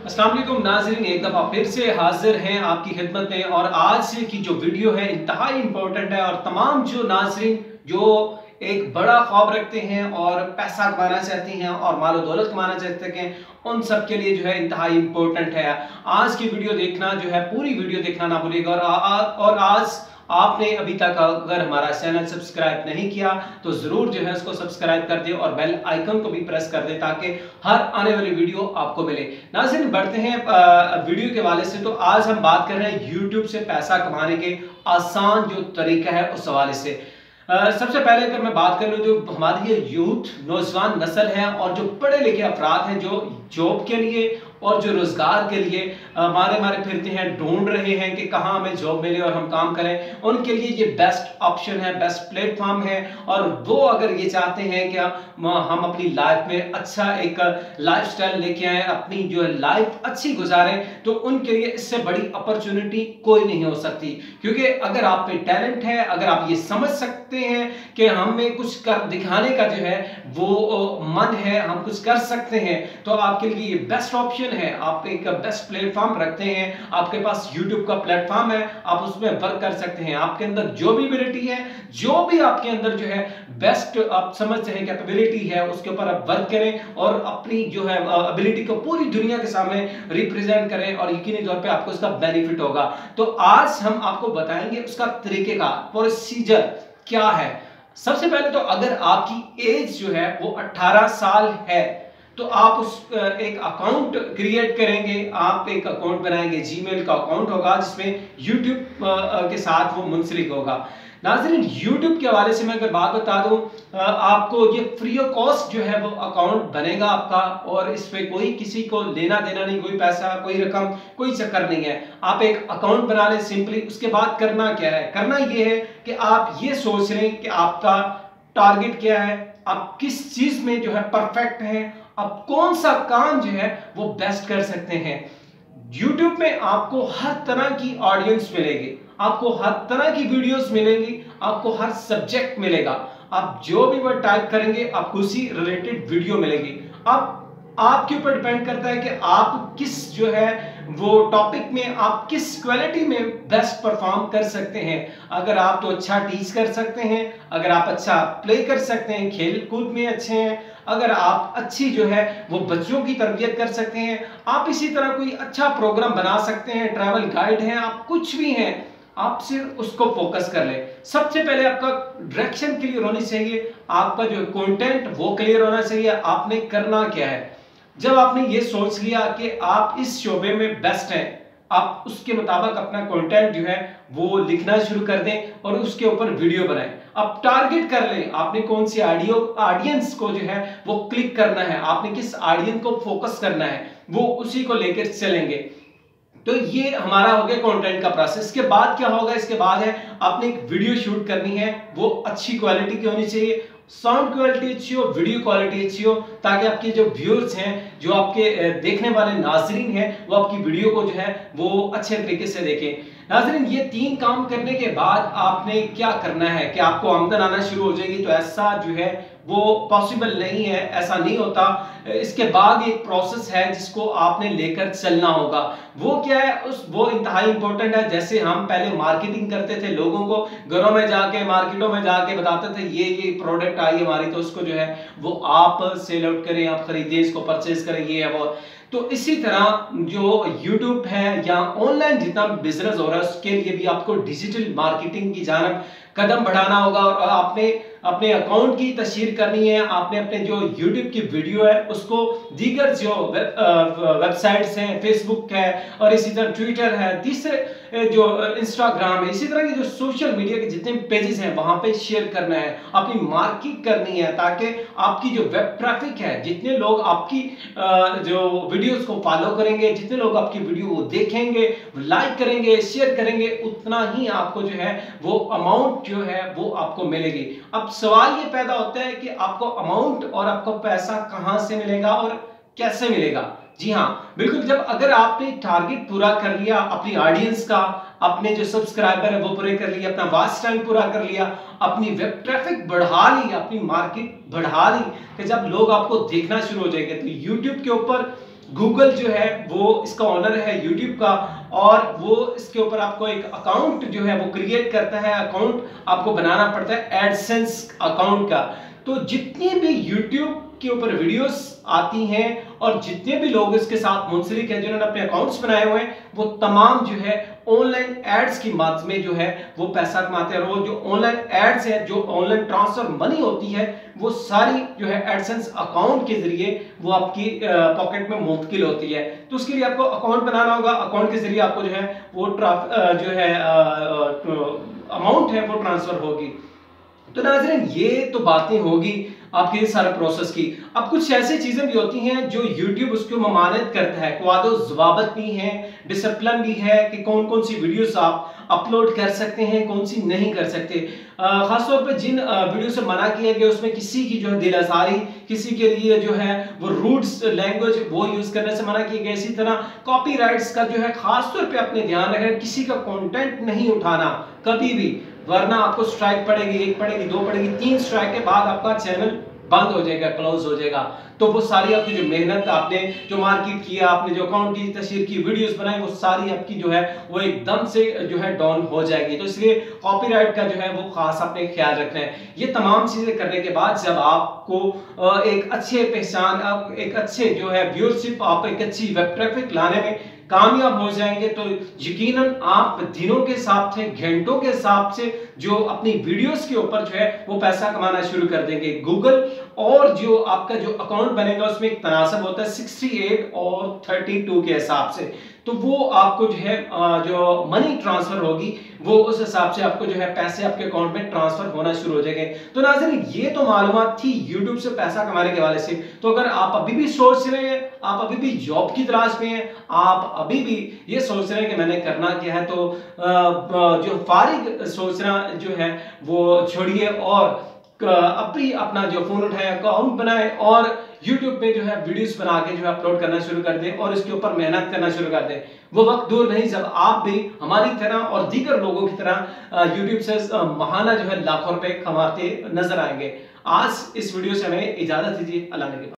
असलम नाजरीन एक दफ़ा फिर से हाजिर हैं आपकी खिदमत में और आज की जो वीडियो है इंतहाई इंपॉर्टेंट है और तमाम जो नाजरीन जो एक बड़ा ख्वाब रखते हैं और पैसा कमाना चाहते हैं और मालो दौलत कमाना चाहते हैं उन सब के लिए जो है इंतहाई इंपॉर्टेंट है। आज की वीडियो देखना जो है पूरी वीडियो देखना ना भूलिएगा और, और आज आपने अभी तक अगर हमारा चैनल सब्सक्राइब नहीं किया तो ज़रूर जो है उसको सब्सक्राइब कर दे और बेल आइकन को भी प्रेस कर दे ताकि हर आने वाली वीडियो आपको मिले। नाजिन, बढ़ते हैं वीडियो के वाले से। तो आज हम बात कर रहे हैं यूट्यूब से पैसा कमाने के आसान जो तरीका है उस हवाले से। सबसे पहले अगर मैं बात कर लूँ, जो हमारी ये यूथ, नौजवान नस्ल है और जो पढ़े लिखे अफराद हैं, जो जॉब के लिए और जो रोज़गार के लिए मारे मारे फिरते हैं, ढूंढ रहे हैं कि कहाँ हमें जॉब मिले और हम काम करें, उनके लिए ये बेस्ट ऑप्शन है बेस्ट प्लेटफॉर्म है। और वो अगर ये चाहते हैं कि हम अपनी लाइफ में अच्छा एक लाइफस्टाइल लेके आए, अपनी जो है लाइफ अच्छी गुजारें तो उनके लिए इससे बड़ी अपॉर्चुनिटी कोई नहीं हो सकती। क्योंकि अगर आप पे टैलेंट है, अगर आप ये समझ सकते हैं कि हमें कुछ कर, दिखाने का जो है, वो मन है, हम कुछ कर सकते हैं तो आपके लिए ये बेस्ट ऑप्शन ऑप्शन है, आप एक बेस्ट प्लेटफॉर्म रखते हैं, आपके पास यूट्यूब का प्लेटफॉर्म है, आप उसमें वर्क कर सकते हैं। आपके अंदर जो भी एबिलिटी है, जो भी आपके अंदर जो है बेस्ट आप समझते हैं कैपेबिलिटी है, उसके ऊपर आप वर्क करें और अपनी जो है एबिलिटी को पूरी दुनिया के सामने रिप्रेजेंट करें और यकीनी तौर पे आपको उसका बेनिफिट होगा। तो आज हम आपको बताएँगे उसका तरीके का प्रोसीजर क्या है। सबसे पहले तो अगर आपकी एज जो है वो 18 साल है तो आप उस एक अकाउंट क्रिएट करेंगे, आप एक अकाउंट बनाएँगे जीमेल का अकाउंट होगा, जिसमें यूट्यूब के साथ वो मुंसलिक होगा। नाजरीन यूट्यूब के हवाले से मैं अगर बात बता दूँ आपको ये फ्री ऑफ़ कॉस्ट जो है वो अकाउंट बनेगा आपका, और इस पे कोई किसी को लेना देना नहीं, कोई पैसा, कोई रकम, कोई चक्कर नहीं है। आप एक अकाउंट बना लें सिंपली उसके बाद करना क्या है? करना ये है कि आप ये सोच लें कि आपका टारगेट क्या है? आप किस चीज़ में जो है परफेक्ट हैं? अब कौन सा काम जो है वो बेस्ट कर सकते हैं? YouTube में आपको हर तरह की ऑडियंस मिलेगी। आपको हर तरह की वीडियोस मिलेंगी। आपको हर सब्जेक्ट मिलेगा। आप जो भी वर्ड टाइप करेंगे, आपको उसी रिलेटेड वीडियो मिलेगी। अब आपके ऊपर डिपेंड करता है कि आप किस जो है वो टॉपिक में आप किस क्वालिटी में बेस्ट परफॉर्म कर सकते हैं? अगर आप तो अच्छा टीच कर सकते हैं, अगर आप अच्छा प्ले कर सकते हैं खेल कूद में अच्छे हैं, अगर आप अच्छी जो है वो बच्चों की तरबियत कर सकते हैं, आप इसी तरह कोई अच्छा प्रोग्राम बना सकते हैं ट्रैवल गाइड हैं, आप कुछ भी हैं, आप सिर्फ़ उसको फोकस कर ले। सबसे पहले आपका डायरेक्शन क्लियर होनी चाहिए, आपका जो कंटेंट वो क्लियर होना चाहिए, आपने करना क्या है? जब आपने ये सोच लिया कि आप इस शोबे में बेस्ट हैं, आप उसके मुताबिक अपना कंटेंट जो है, वो लिखना शुरू कर दें और उसके ऊपर वीडियो बनाएँ। अब टारगेट कर लें, आपने कौन सी ऑडियो ऑडियंस को जो है, वो क्लिक करना है, आपने किस ऑडियंस को फोकस करना है, वो उसी को लेकर चलेंगे। तो ये हमारा हो गया कंटेंट का प्रोसेस इसके बाद क्या होगा? इसके बाद है, आपने एक वीडियो शूट करनी है, वो अच्छी क्वालिटी की होनी चाहिए साउंड क्वालिटी अच्छी हो वीडियो क्वालिटी अच्छी हो, ताकि आपके जो व्यूअर्स हैं, जो आपके देखने वाले नाजरीन हैं, वो आपकी वीडियो को जो है, वो अच्छे तरीके से देखें। नाजरीन, ये तीन काम करने के बाद आपने क्या करना है? कि आपको आमदन आना शुरू हो जाएगी तो ऐसा जो है वो पॉसिबल नहीं है, ऐसा नहीं होता। इसके बाद एक प्रोसेस है जिसको आपने लेकर चलना होगा। वो क्या है? उस, वो इंतहाई इंपॉर्टेंट है। जैसे हम पहले मार्केटिंग करते थे लोगों को, घरों में जाके मार्केटों में जाके बताते थे, ये ये प्रोडक्ट आई हमारी तो उसको जो है, वो आप सेल आउट करें, आप खरीदिए, इसको परचेज करें, ये है, वो। तो इसी तरह जो YouTube है या ऑनलाइन जितना बिज़नेस हो रहा है, उसके लिए भी आपको डिजिटल मार्केटिंग की जानब कदम बढ़ाना होगा और आपने अपने अकाउंट की तस्वीर करनी है। आपने अपने जो यूट्यूब की वीडियो है, उसको दीगर जो वेबसाइट्स हैं फेसबुक है और इसी तरह ट्विटर है, तीसरे जो इंस्टाग्राम है, इसी तरह के जो सोशल मीडिया के जितने पेजेस हैं, वहाँ पे शेयर करना है, अपनी मार्किंग करनी है, ताकि आपकी जो वेब ट्रैफ़िक है, जितने लोग आपकी जो वीडियोस को फॉलो करेंगे, जितने लोग आपकी वीडियो को देखेंगे लाइक करेंगे शेयर करेंगे, उतना ही आपको जो है, वो अमाउंट जो है, वो आपको मिलेगी। अब सवाल ये पैदा होता है कि आपको अमाउंट और आपको पैसा कहाँ से मिलेगा, और कैसे मिलेगा? जी हाँ बिल्कुल, जब अगर आपने टारगेट पूरा कर लिया, अपनी ऑडियंस का, अपने जो सब्सक्राइबर है, वो पूरे कर लिया अपना वाच टाइम पूरा कर लिया, अपनी वेब ट्रैफ़िक बढ़ा ली, अपनी मार्केट बढ़ा ली कि जब लोग आपको देखना शुरू हो जाएँगे तो यूट्यूब के ऊपर गूगल जो है, वो इसका ऑनर है यूट्यूब का, और वो इसके ऊपर आपको एक अकाउंट जो है, वो क्रिएट करता है अकाउंट आपको बनाना पड़ता है एडसेंस अकाउंट का। तो जितनी भी यूट्यूब के ऊपर वीडियोस आती हैं और जितने भी लोग इसके साथ मुंसलिक हैं, जिन्होंने अपने अकाउंट्स बनाए हुए हैं, वो तमाम जो है ऑनलाइन एड्स की माध्यम में जो है, वो पैसा कमाते हैं। और वो जो ऑनलाइन एड्स है, जो ऑनलाइन ट्रांसफ़र मनी होती है, वो सारी जो है एडसेंस अकाउंट के ज़रिए वो आपकी पॉकेट में मुंतकिल होती है। तो उसके लिए आपको अकाउंट बनाना होगा। अकाउंट के ज़रिए आपको जो है, वो जो है अमाउंट है, वो ट्रांसफ़र होगी। तो नाजरीन, ये तो बातें होगी आपके सारे प्रोसेस की। अब कुछ ऐसी चीज़ें भी होती हैं जो YouTube उसको ममानत करता है, क्वादो जवाबत भी है डिसिप्लिन भी है कि कौन कौन सी वीडियोस आप अपलोड कर सकते हैं, कौन सी नहीं कर सकते। खासतौर पर जिन वीडियो से मना किया गया उसमें किसी की जो है दिल आजारी, किसी के लिए जो है वो रूट्स लैंग्वेज वो यूज़ करने से मना किया गया इसी तरह कॉपीराइट्स का जो है खासतौर पर अपने ध्यान रखें, किसी का कॉन्टेंट नहीं उठाना। कभी भी, वरना आपको स्ट्राइक पड़ेगी, एक पड़ेगी, दो पड़ेगी, तीन स्ट्राइक के बाद आपका चैनल बंद हो जाएगा क्लोज हो जाएगा। तो वो सारी आपकी जो मेहनत आपने जो मार्केट किया आपने जो अकाउंट की, तस्वीर की वीडियोस बनाई, वो सारी आपकी जो है, वो एकदम से जो है डाउन हो जाएगी। तो इसलिए कॉपीराइट का जो है, वो खास आपने ख्याल रखना है। ये तमाम चीज़ें करने के बाद जब आपको एक अच्छे पहचान एक अच्छे जो है व्यूअरशिप आप एक अच्छी वेब ट्रैफ़िक लाने में कामयाब हो जाएँगे। तो यकीनन आप दिनों के हिसाब से, घंटों के हिसाब से जो अपनी वीडियोस के ऊपर जो है, वो पैसा कमाना शुरू कर देंगे। गूगल और जो आपका जो अकाउंट बनेगा, उसमें एक तनासब होता है 68 और 32 के हिसाब से। तो वो आपको जो है जो मनी ट्रांसफ़र होगी, वो उस हिसाब से आपको जो है, पैसे आपके अकाउंट में ट्रांसफ़र होना शुरू हो जाएँगे। तो नाजरीन, ये तो मालूम थी यूट्यूब से पैसा कमाने के वाले से। तो अगर आप अभी भी सोच रहे हैं आप अभी भी जॉब की तलाश में हैं, आप अभी भी ये सोच रहे हैं कि मैंने करना क्या है तो जो फारिग सोचना जो है, वो छोड़िए और अपनी, अपना जो फ़ोन उठाए अकाउंट बनाए और यूट्यूब पे जो है वीडियोस बना के जो है अपलोड करना शुरू कर दें और इसके ऊपर मेहनत करना शुरू कर दें। वो वक्त दूर नहीं, जब आप भी हमारी तरह और दीगर लोगों की तरह यूट्यूब से महाना जो है लाखों रुपए कमाते नज़र आएँगे। आज इस वीडियो से हमें इजाज़त दीजिए। अल्लाह ने